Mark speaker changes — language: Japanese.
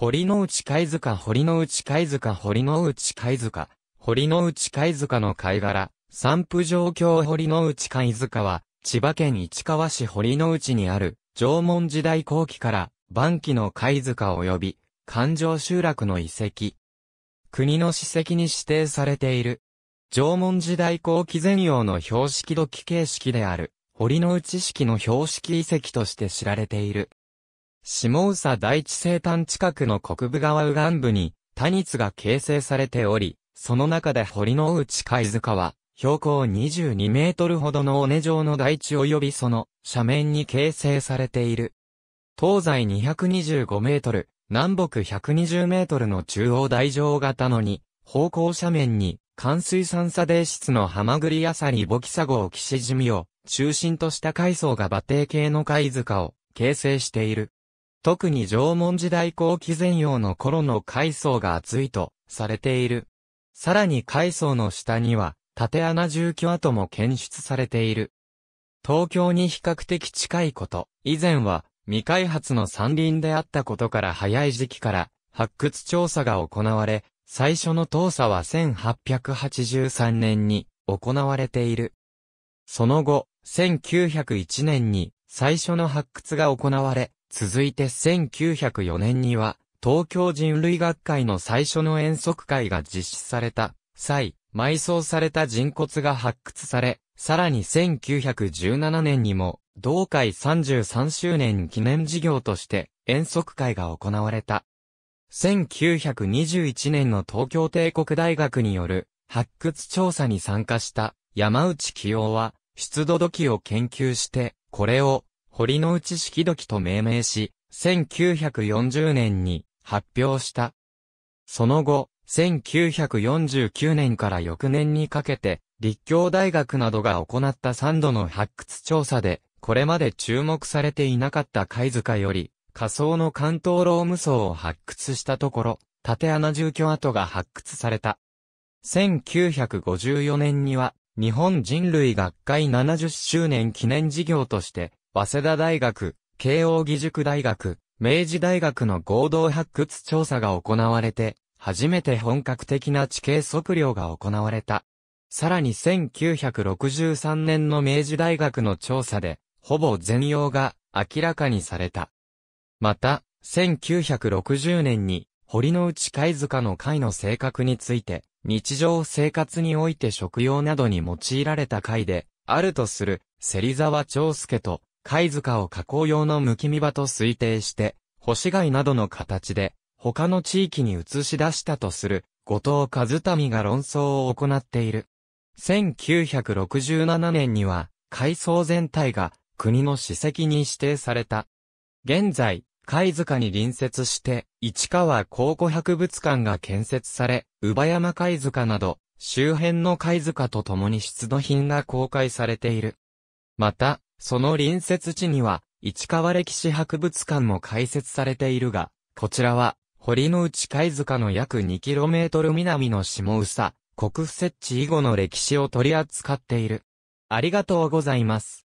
Speaker 1: 堀之内貝塚堀之内貝塚堀之内貝塚堀之内貝塚の貝殻、散布状況堀之内貝塚は、千葉県市川市堀之内にある、縄文時代後期から、晩期の貝塚及び、環状集落の遺跡。国の史跡に指定されている。縄文時代後期前用の標識土器形式である、堀之内式の標識遺跡として知られている。下宇佐大地西端近くの国部川右岸部に、谷津が形成されており、その中で堀之内貝塚は、標高22メートルほどの尾根状の台地及びその斜面に形成されている。東西225メートル、南北120メートルの中央台状型のに、方向斜面に、寒水酸砂泥質のハマグリヤサリボキサゴキシジミを中心とした階層が馬蹄系の貝塚を形成している。特に縄文時代後期前用の頃の階層が厚いとされている。さらに階層の下には、縦穴住居跡も検出されている。東京に比較的近いこと、以前は未開発の山林であったことから早い時期から発掘調査が行われ、最初の調査は1883年に行われている。その後、1901年に最初の発掘が行われ、続いて1904年には、東京人類学会の最初の遠足会が実施された際、埋葬された人骨が発掘され、さらに1917年にも、同会33周年記念事業として遠足会が行われた。1921年の東京帝国大学による発掘調査に参加した山内清は、出土土器を研究して、これを堀之内式土器と命名し、1940年に発表した。その後、1949年から翌年にかけて、立教大学などが行った3度の発掘調査で、これまで注目されていなかった貝塚より、仮想の関東ローム層を発掘したところ、縦穴住居跡が発掘された。1954年には、日本人類学会70周年記念事業として、早稲田大学、慶応義塾大学、明治大学の合同発掘調査が行われて、初めて本格的な地形測量が行われた。さらに1963年の明治大学の調査で、ほぼ全容が明らかにされた。また、1960年に、堀之内貝塚の貝の性格について、日常生活において食用などに用いられた貝で、あるとする、芹沢長介と、貝塚を加工用のむきみ場と推定して、星貝などの形で、他の地域に移し出したとする、後藤和民が論争を行っている。1967年には、海藻全体が国の史跡に指定された。現在、貝塚に隣接して、市川考古博物館が建設され、乳母山貝塚など、周辺の貝塚と共に出土品が公開されている。また、その隣接地には、市川歴史博物館も開設されているが、こちらは、堀之内貝塚の約 2km 南の下宇佐、国府設置以後の歴史を取り扱っている。ありがとうございます。